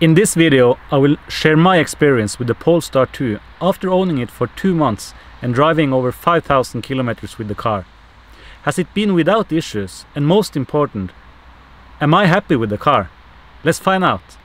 In this video I will share my experience with the Polestar 2 after owning it for 2 months and driving over 5000 kilometers with the car. Has it been without issues and most important, am I happy with the car? Let's find out.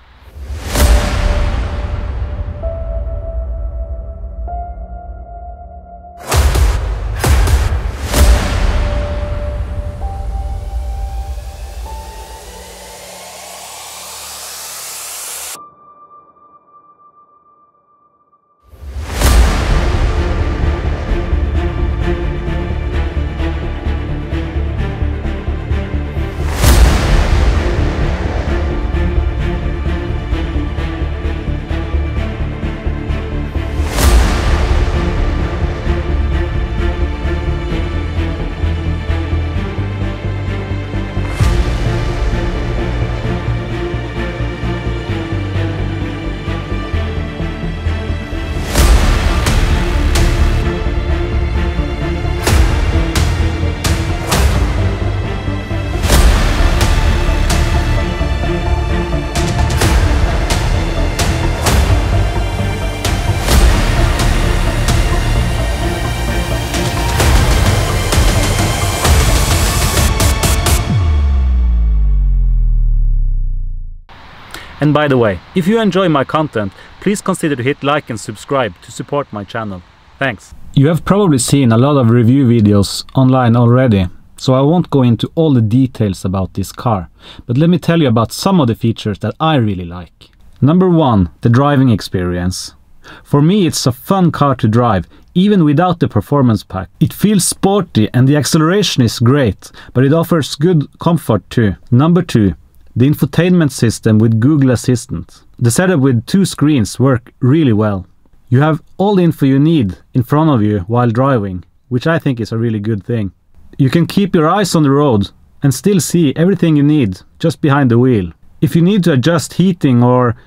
And by the way, if you enjoy my content, please consider to hit like and subscribe to support my channel. Thanks. You have probably seen a lot of review videos online already, so I won't go into all the details about this car, but let me tell you about some of the features that I really like. Number one, the driving experience. For me, it's a fun car to drive, even without the performance pack. It feels sporty and the acceleration is great, but it offers good comfort too. Number two, the infotainment system with Google Assistant. The setup with two screens work really well. You have all the info you need in front of you while driving, which I think is a really good thing. You can keep your eyes on the road and still see everything you need just behind the wheel. If you need to adjust heating or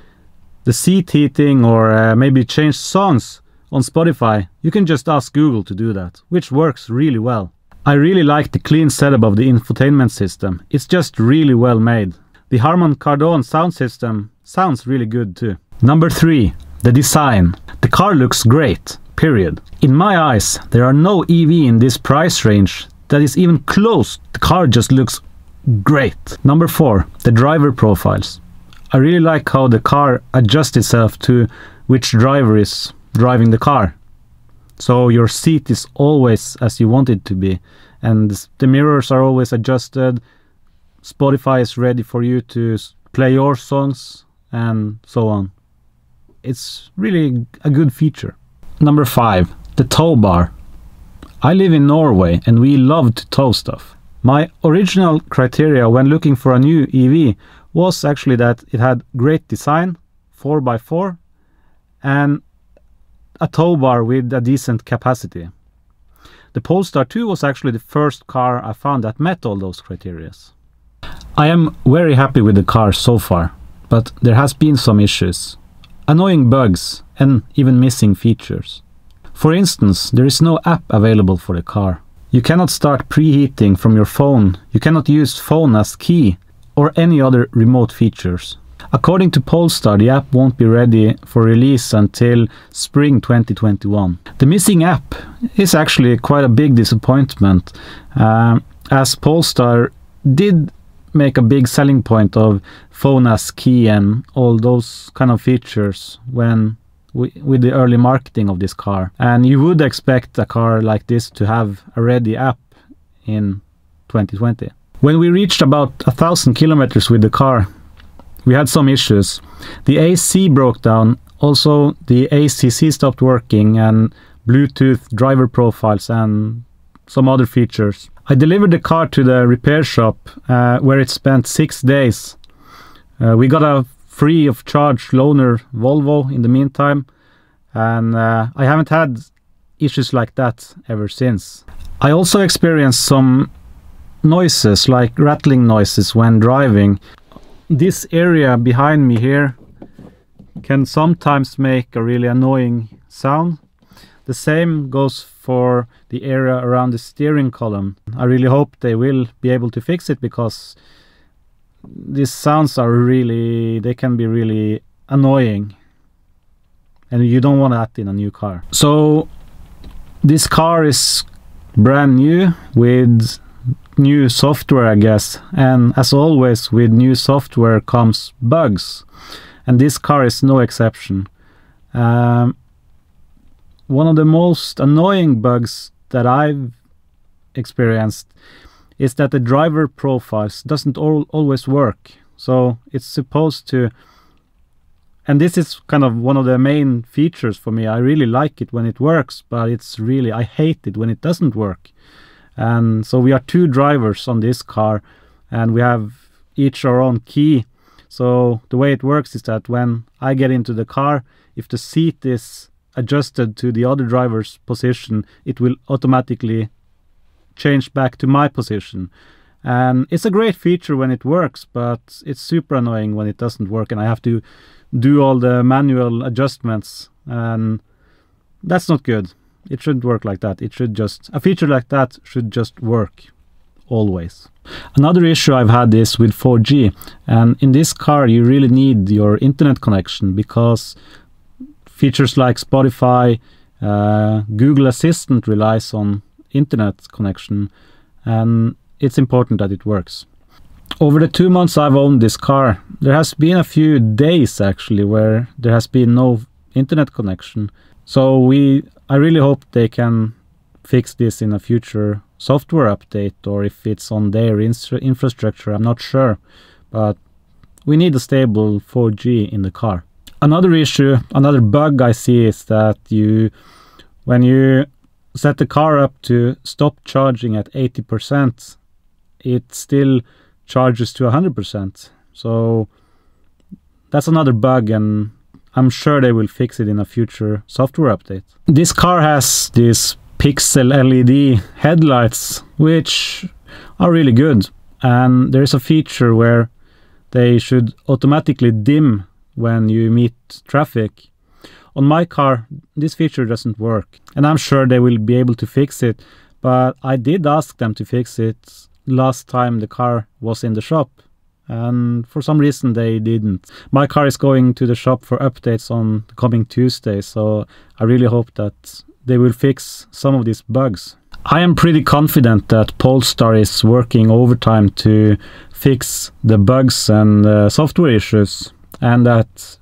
the seat heating or uh, maybe change songs on Spotify, you can just ask Google to do that, which works really well. I really like the clean setup of the infotainment system. It's just really well made. The Harman Kardon sound system sounds really good too. Number 3. The design. The car looks great, period. In my eyes, there are no EV in this price range that is even close. The car just looks great. Number 4. The driver profiles. I really like how the car adjusts itself to which driver is driving the car. So your seat is always as you want it to be and the mirrors are always adjusted Spotify is ready for you to play your songs and so on. It's really a good feature. Number five, the tow bar. I live in Norway and we love to tow stuff. My original criteria when looking for a new EV was actually that it had great design, 4x4, and a tow bar with a decent capacity. The Polestar 2 was actually the first car I found that met all those criteria. I am very happy with the car so far, but there has been some issues. Annoying bugs and even missing features. For instance, there is no app available for the car. You cannot start preheating from your phone, you cannot use phone as key, or any other remote features. According to Polestar, the app won't be ready for release until spring 2021. The missing app is actually quite a big disappointment, uh, as Polestar did make a big selling point of phone as key and all those kind of features when with the early marketing of this car. And you would expect a car like this to have a ready app in 2020. When we reached about a thousand kilometers with the car, we had some issues. The AC broke down, also the ACC stopped working and Bluetooth driver profiles and some other features. I delivered the car to the repair shop uh, where it spent six days. Uh, we got a free of charge loaner Volvo in the meantime, and uh, I haven't had issues like that ever since. I also experienced some noises, like rattling noises when driving. This area behind me here can sometimes make a really annoying sound. The same goes for the area around the steering column. I really hope they will be able to fix it because these sounds are really, they can be really annoying and you don't want that in a new car. So this car is brand new with new software, I guess. And as always, with new software comes bugs. And this car is no exception. Um, one of the most annoying bugs that I've experienced is that the driver profiles doesn't al always work. So it's supposed to and this is kind of one of the main features for me. I really like it when it works, but it's really I hate it when it doesn't work. And so we are two drivers on this car and we have each our own key. So the way it works is that when I get into the car, if the seat is adjusted to the other driver's position, it will automatically change back to my position. And it's a great feature when it works, but it's super annoying when it doesn't work and I have to do all the manual adjustments and that's not good. It shouldn't work like that. It should just a feature like that should just work always. Another issue I've had is with 4G and in this car you really need your internet connection because features like Spotify, uh, Google Assistant relies on internet connection and it's important that it works. Over the two months I've owned this car, there has been a few days actually where there has been no internet connection. So we, I really hope they can fix this in a future software update or if it's on their infrastructure, I'm not sure. But we need a stable 4G in the car. Another issue, another bug I see is that you, when you set the car up to stop charging at 80%, it still charges to 100%. So that's another bug and I'm sure they will fix it in a future software update. This car has these pixel LED headlights which are really good and there's a feature where they should automatically dim when you meet traffic. On my car this feature doesn't work and I'm sure they will be able to fix it but I did ask them to fix it last time the car was in the shop and for some reason they didn't. My car is going to the shop for updates on the coming Tuesday, so I really hope that they will fix some of these bugs. I am pretty confident that Polestar is working overtime to fix the bugs and uh, software issues and that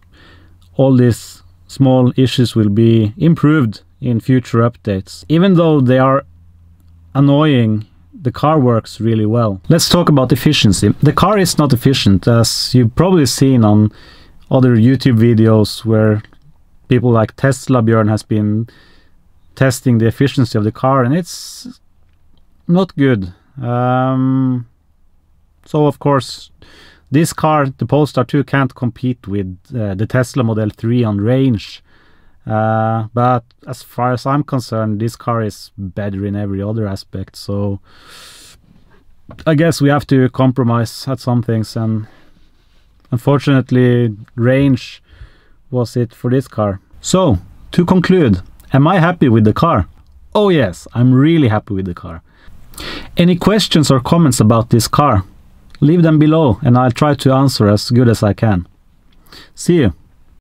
all these small issues will be improved in future updates. Even though they are annoying the car works really well. Let's talk about efficiency. The car is not efficient, as you've probably seen on other YouTube videos where people like Tesla Björn has been testing the efficiency of the car, and it's not good. Um, so of course, this car, the Polestar 2, can't compete with uh, the Tesla Model 3 on range. Uh, but as far as I'm concerned, this car is better in every other aspect. So I guess we have to compromise at some things. And unfortunately, range was it for this car. So to conclude, am I happy with the car? Oh yes, I'm really happy with the car. Any questions or comments about this car? Leave them below and I'll try to answer as good as I can. See you.